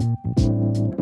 ピッ!